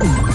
Mm-hmm.